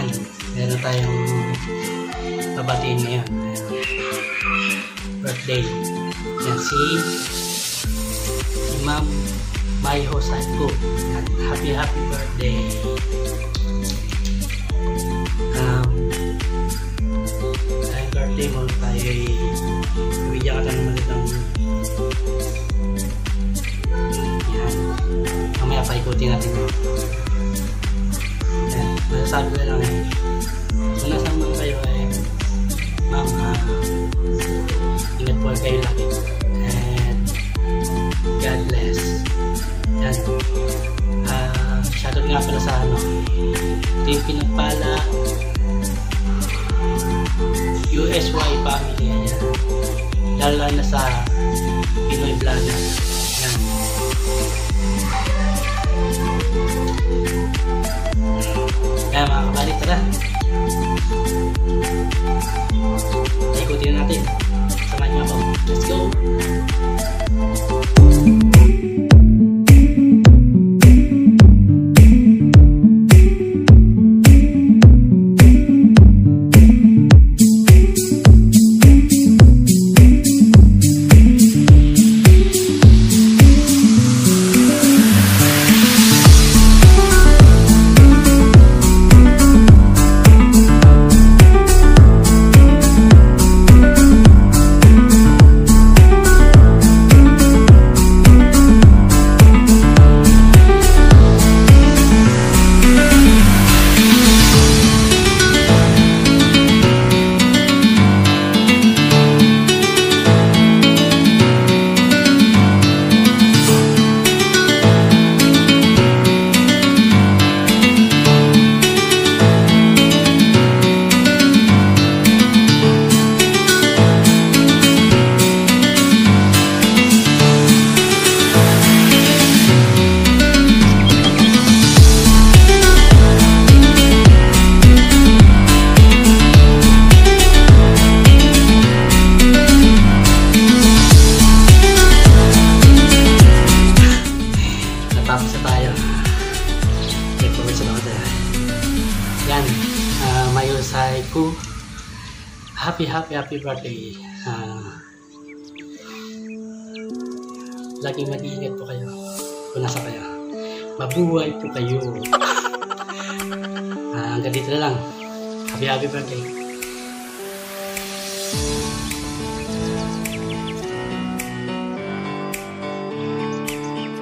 Yan. Meron tayong babatiin ngayon. Birthday. Yan si Ma'am Mai Hosatko. Yan. Happy happy birthday. Um, dahil birthday mo tayo ay bibigyan ka ng magandang yan. Mamaya paikutin natin yun. Masasabi ko lang eh. Kung nasa man kayo eh, ma'am, ah, ingat po kayo lagi. And God bless. Yan. Ah, shoutout nga pala sa ano, Team Pinagpala, USY family. Ayan. Lalo na sa Ikutin natin. Samahan niyo ako. Let's go! Mayusay ko. Happy, happy, happy birthday. Ah, laging mag-iingat po kayo kung nasa kayo. Mabuhay po kayo. Ah, hanggang dito na lang. Happy, happy birthday.